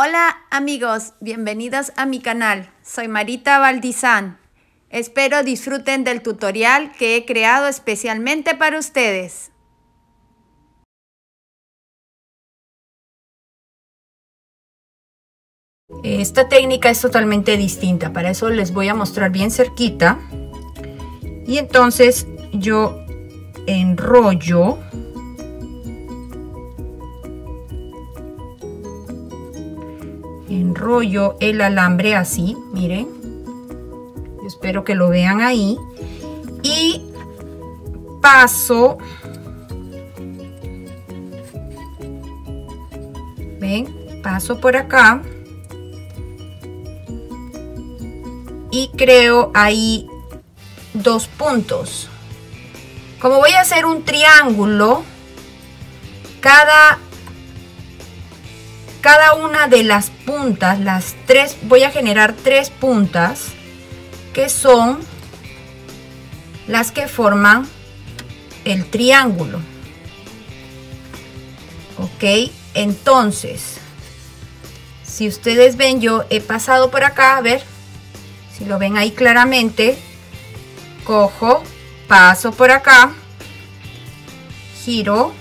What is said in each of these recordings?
Hola amigos, bienvenidos a mi canal. Soy Marita Valdizán. Espero disfruten del tutorial que he creado especialmente para ustedes. Esta técnica es totalmente distinta, para eso les voy a mostrar bien cerquita. Y entonces yo enrollo el alambre así, miren. espero que lo vean ahí. Y paso. Ven, paso por acá. Y creo ahí dos puntos. Como voy a hacer un triángulo, cada cada una de las puntas, las tres, voy a generar tres puntas que son las que forman el triángulo. Ok, entonces, si ustedes ven, yo he pasado por acá, a ver, si lo ven ahí claramente, cojo, paso por acá, giro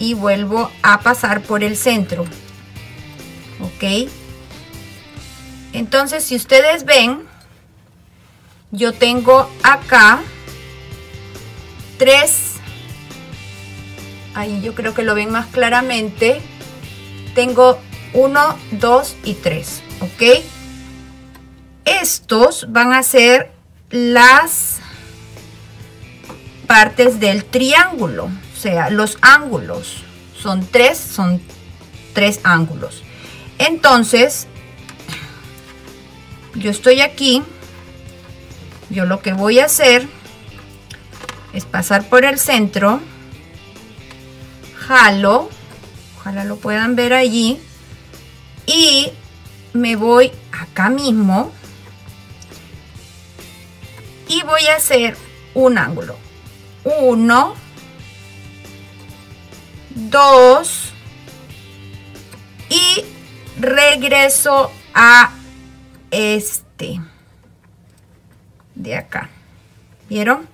y vuelvo a pasar por el centro ok. Entonces si ustedes ven yo tengo acá tres. Ahí yo creo que lo ven más claramente. Tengo uno dos y tres ok. Estos van a ser las partes del triángulo o sea los ángulos. Son tres son tres ángulos entonces, yo estoy aquí. Yo lo que voy a hacer es pasar por el centro. Jalo. Ojalá lo puedan ver allí. Y me voy acá mismo. Y voy a hacer un ángulo. Uno. Dos. Y regreso a este de acá. Vieron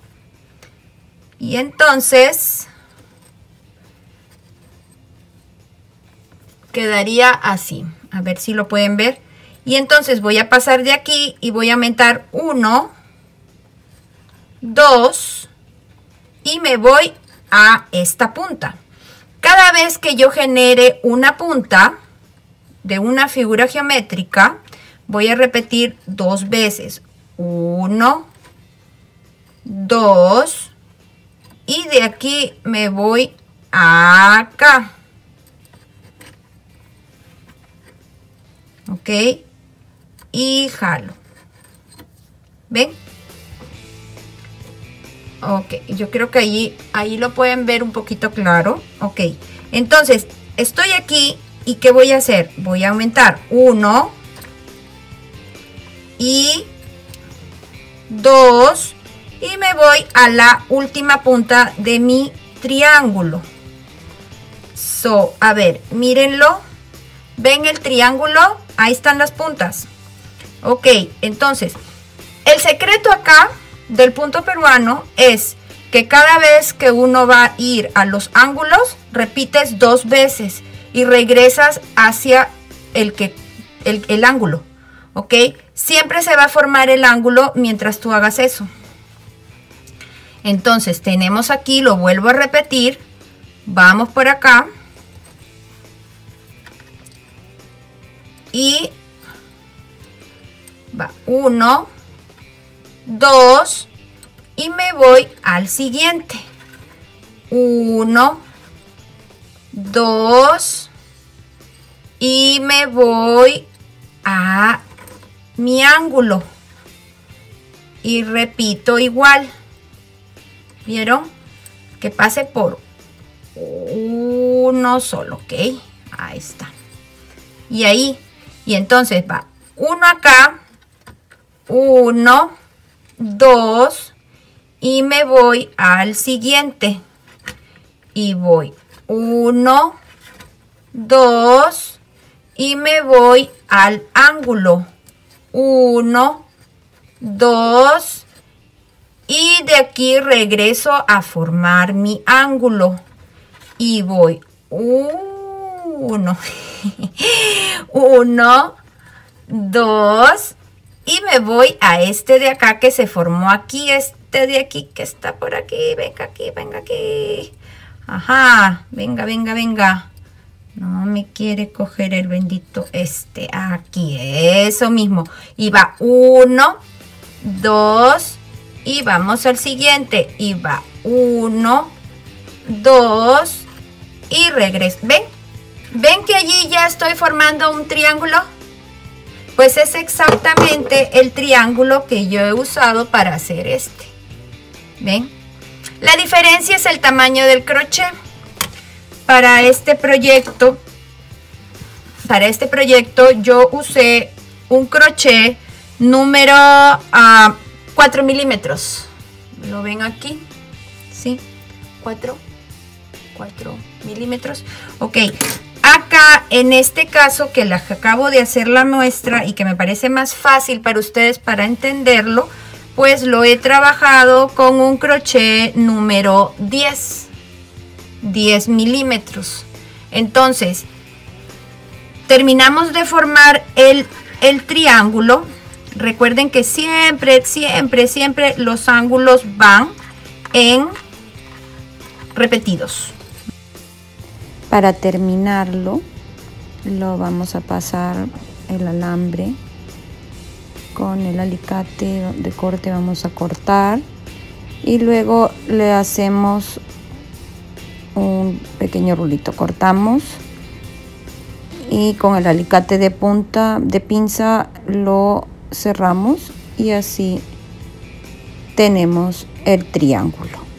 y entonces quedaría así. A ver si lo pueden ver. Y entonces voy a pasar de aquí y voy a aumentar 1 2 y me voy a esta punta. Cada vez que yo genere una punta de una figura geométrica, voy a repetir dos veces. Uno, dos, y de aquí me voy acá. ¿Ok? Y jalo. ¿Ven? Ok, yo creo que ahí, ahí lo pueden ver un poquito claro. Ok, entonces estoy aquí ¿Y qué voy a hacer? Voy a aumentar 1 y 2 y me voy a la última punta de mi triángulo. So, a ver, mírenlo. ¿Ven el triángulo? Ahí están las puntas. Ok, entonces, el secreto acá del punto peruano es que cada vez que uno va a ir a los ángulos, repites dos veces y regresas hacia el, que, el, ángulo, ¿ok? Siempre se va a formar el ángulo mientras tú hagas eso. Entonces tenemos aquí, lo vuelvo a repetir, vamos por acá y va uno, dos y me voy al siguiente. Uno, 2 y me voy a mi ángulo. Y repito igual. Vieron que pase por uno solo ok ahí está. Y ahí. Y entonces va uno acá uno dos y me voy al siguiente. Y voy 1, 2 y me voy al ángulo. 1, 2 y de aquí regreso a formar mi ángulo. Y voy 1, 1, 2 y me voy a este de acá que se formó aquí, este de aquí que está por aquí, venga aquí, venga aquí. Ajá, venga, venga, venga. No me quiere coger el bendito este. Aquí, eso mismo. Y va uno, dos, y vamos al siguiente. Y va uno, dos, y regreso. ¿Ven? ¿Ven que allí ya estoy formando un triángulo? Pues es exactamente el triángulo que yo he usado para hacer este. ¿Ven? La diferencia es el tamaño del crochet. Para este proyecto, para este proyecto yo usé un crochet número a ah, 4 milímetros. ¿Lo ven aquí? ¿Sí? 4, 4 milímetros. Ok, acá en este caso que acabo de hacer la muestra y que me parece más fácil para ustedes para entenderlo, pues lo he trabajado con un crochet número 10 10 milímetros. Entonces terminamos de formar el, el triángulo. Recuerden que siempre siempre siempre los ángulos van en repetidos. Para terminarlo lo vamos a pasar el alambre con el alicate de corte vamos a cortar y luego le hacemos un pequeño rulito. Cortamos y con el alicate de punta de pinza lo cerramos y así tenemos el triángulo.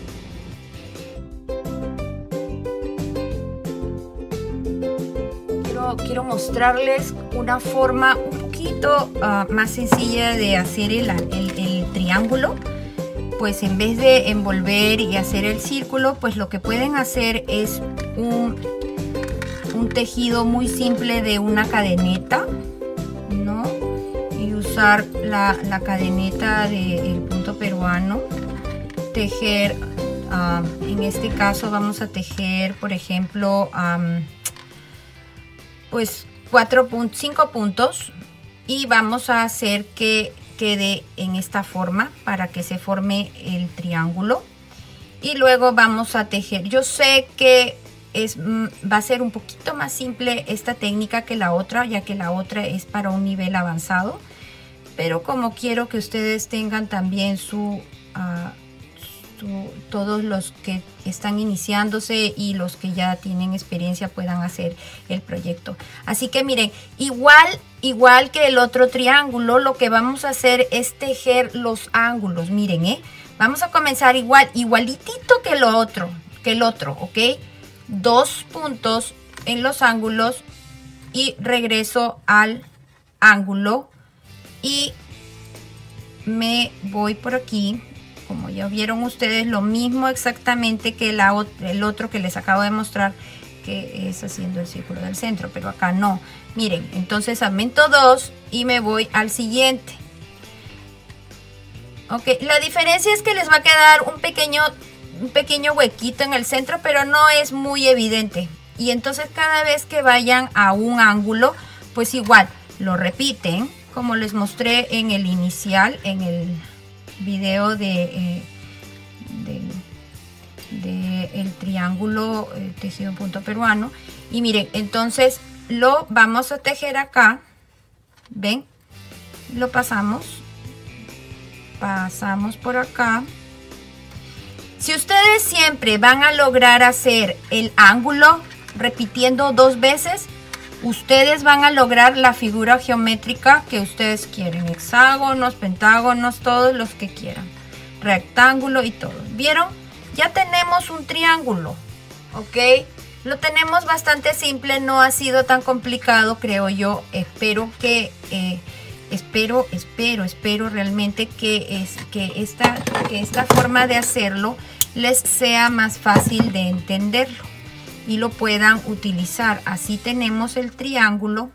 Quiero, mostrarles una forma Ah, más sencilla de hacer el, el, triángulo pues en vez de envolver y hacer el círculo pues lo que pueden hacer es un, un tejido muy simple de una cadeneta ¿no? y usar la, la cadeneta del punto peruano tejer ah, en este caso vamos a tejer por ejemplo pues 4 5 puntos y vamos a hacer que quede en esta forma para que se forme el triángulo. Y luego vamos a tejer. Yo sé que es, mm, va a ser un poquito más simple esta técnica que la otra ya que la otra es para un nivel avanzado pero como quiero que ustedes tengan también su, todos los que están iniciándose y los que ya tienen experiencia puedan hacer el proyecto. Así que miren, igual, igual que el otro triángulo, lo que vamos a hacer es tejer los ángulos. Miren, ¿eh? Vamos a comenzar igual, igualitito que lo otro, que el otro, ¿ok? Dos puntos en los ángulos y regreso al ángulo y me voy por aquí como ya vieron ustedes, lo mismo exactamente que el otro que les acabo de mostrar, que es haciendo el círculo del centro, pero acá no. Miren, entonces aumento dos y me voy al siguiente. Ok, la diferencia es que les va a quedar un pequeño, un pequeño huequito en el centro, pero no es muy evidente. Y entonces cada vez que vayan a un ángulo, pues igual lo repiten, como les mostré en el inicial, en el video de, eh, de, el triángulo eh, tejido en punto peruano. Y miren entonces lo vamos a tejer acá. Ven lo pasamos. Pasamos por acá. Si ustedes siempre van a lograr hacer el ángulo repitiendo dos veces ustedes van a lograr la figura geométrica que ustedes quieren. Hexágonos, pentágonos, todos los que quieran. Rectángulo y todo. ¿Vieron? Ya tenemos un triángulo. ¿Ok? Lo tenemos bastante simple, no ha sido tan complicado, creo yo. Espero que... Eh, espero, espero, espero realmente que, es, que, esta, que esta forma de hacerlo les sea más fácil de entenderlo y lo puedan utilizar. Así tenemos el triángulo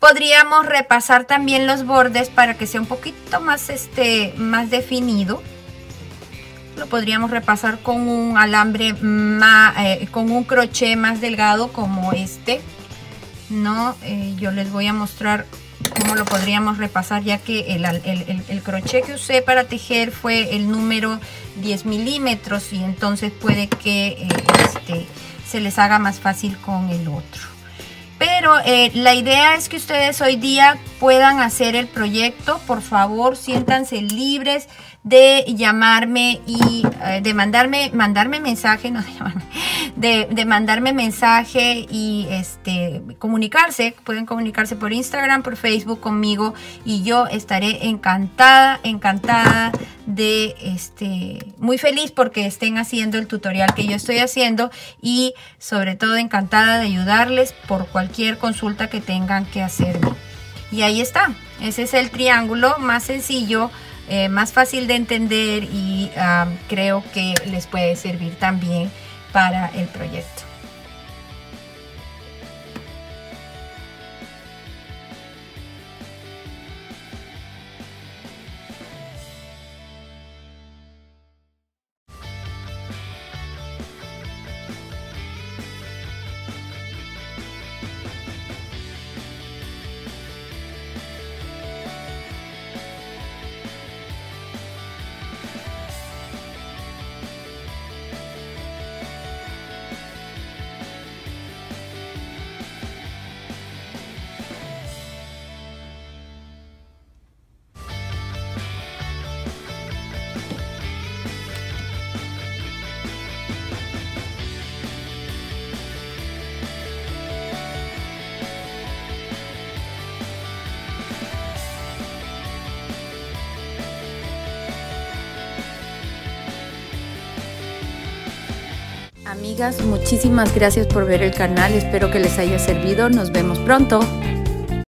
Podríamos repasar también los bordes para que sea un poquito más, este, más definido. Lo podríamos repasar con un alambre, más, eh, con un crochet más delgado como este. No, eh, yo les voy a mostrar cómo lo podríamos repasar ya que el, crochet que usé para tejer fue el número 10 milímetros y entonces puede que eh, este, se les haga más fácil con el otro. Pero eh, la idea es que ustedes hoy día puedan hacer el proyecto. Por favor, siéntanse libres de llamarme y eh, de mandarme, mandarme mensaje, no de de, mandarme mensaje y este comunicarse. Pueden comunicarse por Instagram, por Facebook conmigo y yo estaré encantada, encantada de este muy feliz porque estén haciendo el tutorial que yo estoy haciendo y sobre todo encantada de ayudarles por cualquier consulta que tengan que hacerme. Y ahí está, ese es el triángulo más sencillo eh, más fácil de entender y ah, creo que les puede servir también para el proyecto. Amigas, muchísimas gracias por ver el canal. Espero que les haya servido. Nos vemos pronto.